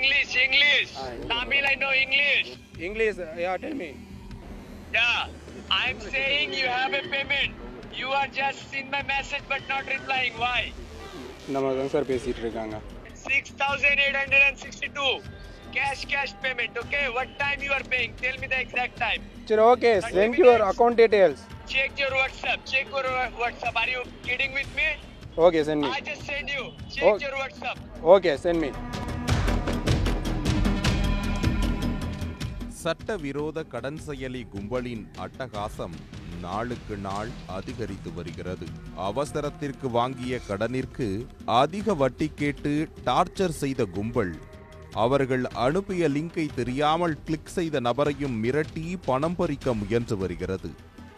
English, English. Tamil, I know English. English, yeah, tell me. Yeah, I'm saying you have a payment. You are just seen my message but not replying. Why? இந்த மாதிரி தான் sir பேசிகிட்டு இருக்காங்க 6,862. Cash, cash payment, okay? What time you are paying? Tell me the exact time. சரி okay send your account details Check your WhatsApp. Check your wa- WhatsApp. Are you kidding with me? Okay send me I just send you. Check Oh. your WhatsApp. Okay send me சட்டவிரோத கடன் செயலி கும்பலின் அட்டகாசம் நாளுக்கு நாள் அதிகரித்து வருகிறது. அவசரத்திற்கு வாங்கிய கடனிற்கு அதிக வட்டி கேட்டு டார்ச்சர் செய்த கும்பல் அவர்கள் அனுப்பிய லிங்கை தெரியாமல் கிளிக் செய்த நபரையும் மிரட்டி பணம் பறிக்க முயன்று வருகிறது.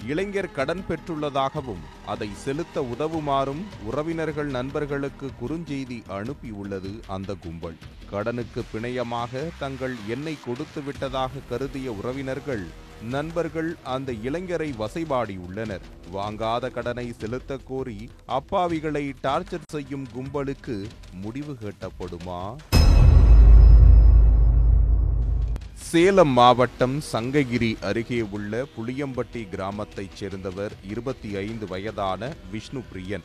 இளைஞர் கடன் பெற்றுள்ளதாகவும் அதை செலுத்த உதவுமாறும் உறவினர்கள் நண்பர்களுக்கு குறுஞ்செய்தி அனுப்பியுள்ளது அந்த கும்பல். கடனுக்கு பிணையமாக தங்கள் எண்ணெய் கொடுத்து விட்டதாக கருதிய உறவினர்கள் நண்பர்கள் அந்த இளைஞரை வசைபாடியுள்ளனர். வாங்காத கடனை செலுத்தக் கோரி அப்பாவிகளை டார்ச்சர் செய்யும் கும்பலுக்கு முடிவு கட்டப்படுமா? சேலம் மாவட்டம் சங்ககிரி அருகே உள்ள புளியம்பட்டி கிராமத்தைச் சேர்ந்தவர் இருபத்தி ஐந்து வயதான விஷ்ணு பிரியன்.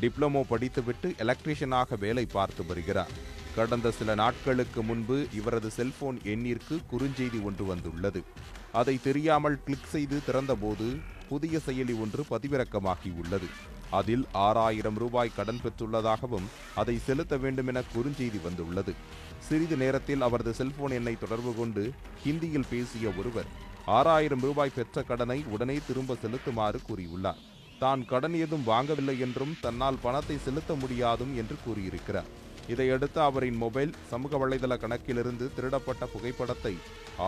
டிப்ளமோ படித்துவிட்டு எலக்ட்ரீஷியனாக வேலை பார்த்து வருகிறார். கடந்த சில நாட்களுக்கு முன்பு இவரது செல்போன் எண்ணிற்கு குறுஞ்செய்தி ஒன்று வந்துள்ளது. அதை தெரியாமல் கிளிக் செய்து திறந்தபோது புதிய செயலி ஒன்று பதிவிறக்கமாகியுள்ளது. அதில் ஆறாயிரம் ரூபாய் கடன் பெற்றுள்ளதாகவும் அதை செலுத்த வேண்டும் என குறுஞ்செய்தி வந்துள்ளது. சிறிது நேரத்தில் அவரது செல்போன் எண்ணை தொடர்பு கொண்டு ஹிந்தியில் பேசிய ஒருவர் ஆறாயிரம் ரூபாய் பெற்ற கடனை உடனே திரும்ப செலுத்துமாறு கூறியுள்ளார். தான் கடன் ஏதும் வாங்கவில்லை என்றும் தன்னால் பணத்தை செலுத்த முடியாதும் என்று கூறியிருக்கிறார். இதையடுத்து அவரின் மொபைல் சமூக வலைதள கணக்கிலிருந்து திருடப்பட்ட புகைப்படத்தை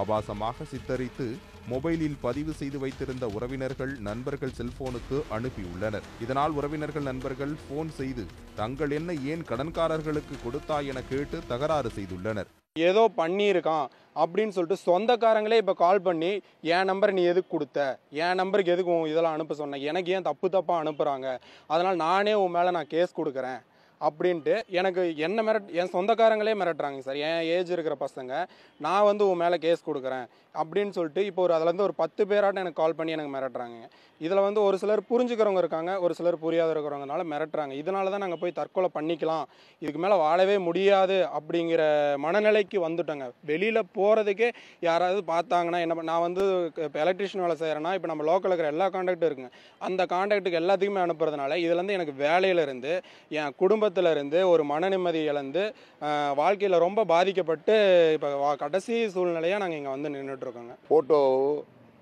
ஆபாசமாக சித்தரித்து மொபைலில் பதிவு செய்து வைத்திருந்த உறவினர்கள் நண்பர்கள் செல்போனுக்கு அனுப்பியுள்ளனர். இதனால் உறவினர்கள் நண்பர்கள் போன் செய்து தங்கள் என்ன ஏன் கடன்காரர்களுக்கு கொடுத்தா என கேட்டு தகராறு செய்துள்ளனர். ஏதோ பண்ணியிருக்கான் அப்படின்னு சொல்லிட்டு சொந்தக்காரங்களே இப்போ கால் பண்ணி என் நம்பர் நீ எதுக்கு கொடுத்த? என் நம்பருக்கு எதுக்கு இதெல்லாம் அனுப்ப சொன்ன? எனக்கு ஏன் தப்பு தப்பாக அனுப்புகிறாங்க அதனால் நானே உன் மேலே நான் கேஸ் கொடுக்குறேன். அப்படின்ட்டு எனக்கு என்ன மிரட் என் சொந்தக்காரங்களே மிரட்டுறாங்க சார். என் ஏஜ் இருக்கிற பசங்க. நான் வந்து உன் மேலே கேஸ் கொடுக்குறேன் அப்படின்னு சொல்லிட்டு இப்போ ஒரு அதுலேருந்து ஒரு பத்து பேராட்டம் எனக்கு கால் பண்ணி எனக்கு மிரட்டுறாங்க. இதில் வந்து ஒரு சிலர் புரிஞ்சுக்கிறவங்க இருக்காங்க ஒரு சிலர் புரியாத இருக்கிறவங்கனால மிரட்டுறாங்க. இதனால தான் நாங்கள் போய் தற்கொலை பண்ணிக்கலாம். இதுக்கு மேலே வாழவே முடியாது அப்படிங்கிற மனநிலைக்கு வந்துட்டோங்க. வெளியில் போகிறதுக்கே யாராவது பார்த்தாங்கன்னா என்ன நான் வந்து இப்போ எலக்ட்ரிஷியன் வேலை செய்கிறேன்னா இப்போ நம்ம லோக்கலில் இருக்கிற எல்லா காண்டாக்டும் இருக்குங்க. அந்த காண்டாக்ட்டுக்கு எல்லாத்துக்குமே அனுப்புறதுனால இதுலேருந்து எனக்கு வேலையிலேருந்து என் குடும்ப குடும்பத்துல இருந்து ஒரு மன நிம்மதி இழந்து வாழ்க்கையில் ரொம்ப பாதிக்கப்பட்டு இப்போ கடைசி சூழ்நிலையாக நாங்கள் இங்கே வந்து நின்றுட்டுருக்கோங்க ஃபோட்டோ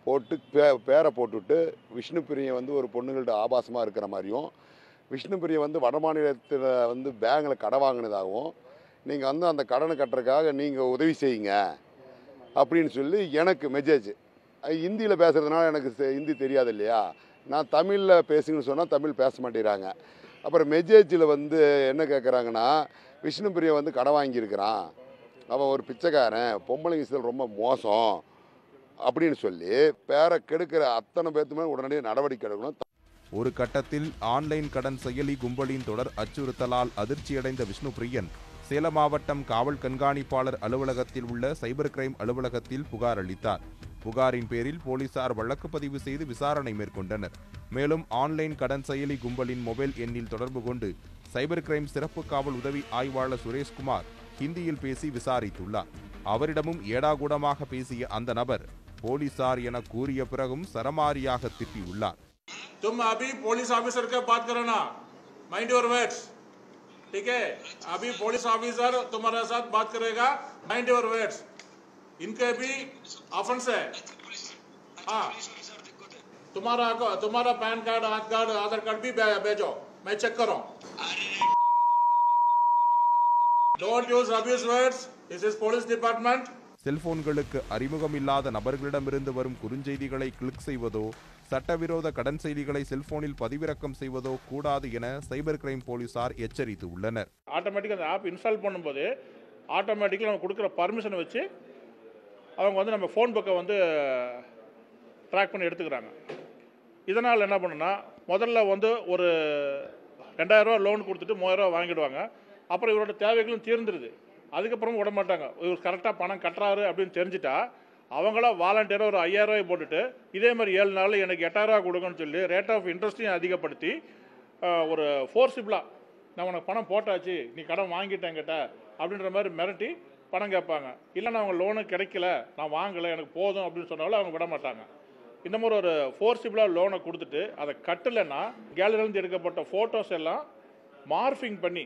போட்டு பே பேரை போட்டுவிட்டு விஷ்ணு பிரியை வந்து ஒரு பொண்ணுங்கள்ட்ட ஆபாசமாக இருக்கிற மாதிரியும் விஷ்ணு பிரியை வந்து வட மாநிலத்தில் வந்து பேங்கில் கடை வாங்கினதாகவும் நீங்கள் வந்து அந்த கடனை கட்டுறதுக்காக நீங்கள் உதவி செய்யுங்க அப்படின்னு சொல்லி எனக்கு மெசேஜ் ஹிந்தியில் பேசுகிறதுனால எனக்கு ஹிந்தி தெரியாது இல்லையா நான் தமிழில் பேசுங்கன்னு சொன்னால் தமிழ் பேச மாட்டேங்கிறாங்க. அப்புறம் மெஜேஜில் வந்து என்ன கேட்குறாங்கன்னா விஷ்ணு பிரியா வந்து கடை வாங்கியிருக்கிறான். அவன் ஒரு பிச்சைக்காரன் பொம்பளை விஷயத்தில் ரொம்ப மோசம் அப்படின்னு சொல்லி பேரை கெடுக்கிற அத்தனை பேர்த்துமே உடனடியாக நடவடிக்கை எடுக்கணும். ஒரு கட்டத்தில் ஆன்லைன் கடன் செயலி கும்பலின் தொடர் அச்சுறுத்தலால் அதிர்ச்சியடைந்த விஷ்ணு பிரியன் சேலம் மாவட்டம் காவல் கண்காணிப்பாளர் அலுவலகத்தில் உள்ள சைபர் கிரைம் அலுவலகத்தில் புகார் அளித்தார். புகாரின் பேரில் போலீசார் வழக்கு பதிவு செய்து விசாரணை மேற்கொண்டனர் மேலும் ஆன்லைன் கடன் செயலி கும்பலின் மொபைல் எண்ணில் தொடர்பு கொண்டு சைபர் கிரைம் சிறப்பு காவல் உதவி ஆய்வாளர் சுரேஷ்குமார் ஹிந்தியில் பேசி விசாரித்துள்ளார் அவரிடமும் ஏடாகூடமாக பேசிய அந்த நபர் போலீசார் என கூறிய பிறகும் சரமாரியாக திட்டியுள்ளார் तुम अभी पुलिस ऑफिसर के बात करो ना माइंड योर वर्ड्स ठीक है अभी पुलिस ऑफिसर तुम्हारे साथ बात करेगा माइंड योर वर्ड्स इनके भी ऑफेंस है हाँ तुम्हारा तुम्हारा PAN card Aadhaar card Aadhaar card भी भे- भेजो मैं चेक करूँ don't use abuse words this is police department செல்போன்களுக்கு அறிமுகமில்லாத நபர்களிடமிருந்து வரும் குறுஞ்செய்திகளை கிளிக் செய்வதோ சட்டவிரோத கடன் செய்திகளை செல்போனில் பதிவிறக்கம் செய்வதோ கூடாது என சைபர் கிரைம் போலீசார் எச்சரித்து உள்ளனர் ஆட்டோமேட்டிக்காக அந்த ஆப் இன்ஸ்டால் பண்ணும்போது ஆட்டோமேட்டிக்காக நம்ம கொடுக்குற பர்மிஷனை வச்சு அவங்க வந்து நம்ம ஃபோன் புக்கை வந்து ட்ராக் பண்ணி எடுத்துக்கிறாங்க. இதனால் என்ன பண்ணுன்னா முதல்ல வந்து ஒரு ரெண்டாயிரரூவா லோன் கொடுத்துட்டு மூவாயிரரூவா வாங்கிடுவாங்க. அப்புறம் இவரோட தேவைகளும் தீர்ந்துருது. அதுக்கப்புறமும் விட மாட்டாங்க. இவர் கரெக்டாக பணம் கட்டுறாரு அப்படின்னு தெரிஞ்சுட்டா அவங்களா வாலண்டியராக ஒரு ஐயாயிரரூவாய் போட்டுட்டு இதே மாதிரி ஏழு நாள் எனக்கு எட்டாயிரரூவா கொடுங்கன்னு சொல்லி ரேட் ஆஃப் இன்ட்ரெஸ்ட்டையும் அதிகப்படுத்தி ஒரு ஃபோர்ஸிபிளாக நான் உனக்கு பணம் போட்டாச்சு நீ கடன் வாங்கிட்டேங்கிட்ட அப்படின்ற மாதிரி மிரட்டி பணம் கேட்பாங்க. இல்லை நான் அவங்க லோனு கிடைக்கல நான் வாங்கலை எனக்கு போதும் அப்படின்னு சொன்னாலும் அவங்க விட மாட்டாங்க. இந்த மாதிரி ஒரு ஃபோர்ஸிபிளாக லோனை கொடுத்துட்டு அதை கட்டலைன்னா கேலரிலேருந்து எடுக்கப்பட்ட ஃபோட்டோஸ் எல்லாம் மார்ஃபிங் பண்ணி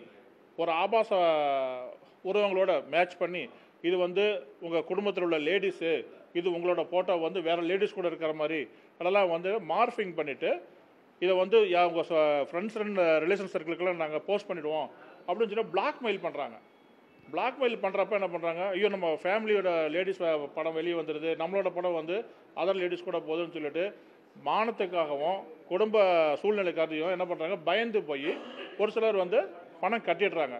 ஒரு ஆபாச உருவங்களோட மேட்ச் பண்ணி இது வந்து உங்கள் குடும்பத்தில் உள்ள லேடிஸு இது உங்களோட ஃபோட்டோ வந்து வேறு லேடிஸ் கூட இருக்கிற மாதிரி அதெல்லாம் வந்து மார்ஃபிங் பண்ணிவிட்டு இதை வந்து உங்கள் ஃப்ரெண்ட்ஸ் அண்ட் ரிலேஷன் சர்க்கிளுக்கெல்லாம் நாங்கள் போஸ்ட் பண்ணிவிடுவோம் அப்படின்னு சொல்லி பிளாக்மெயில் பண்ணுறாங்க பிளாக்மெயில் பண்ணுறப்ப என்ன பண்ணுறாங்க ஐயோ நம்ம ஃபேமிலியோட லேடிஸ் படம் வெளியே வந்துடுது நம்மளோட படம் வந்து அதர் லேடிஸ் கூட போகுதுன்னு சொல்லிட்டு மானத்துக்காகவும் குடும்ப சூழ்நிலைக்காகவும் என்ன பண்ணுறாங்க பயந்து போய் ஒரு சிலர் வந்து பணம் கட்டிடுறாங்க.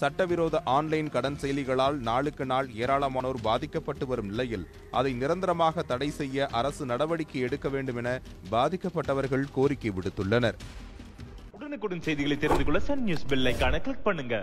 சட்டவிரோத ஆன்லைன் கடன் செயலிகளால் நாளுக்கு நாள் ஏராளமானோர் பாதிக்கப்பட்டு வரும் நிலையில் அதை நிரந்தரமாக தடை செய்ய அரசு நடவடிக்கை எடுக்க வேண்டும் என பாதிக்கப்பட்டவர்கள் கோரிக்கை விடுத்துள்ளனர். உடனுக்குடன் செய்திகளை தெரிந்து கொள்ள சன் நியூஸ் பெல் ஐகானை கிளிக் பண்ணுங்க.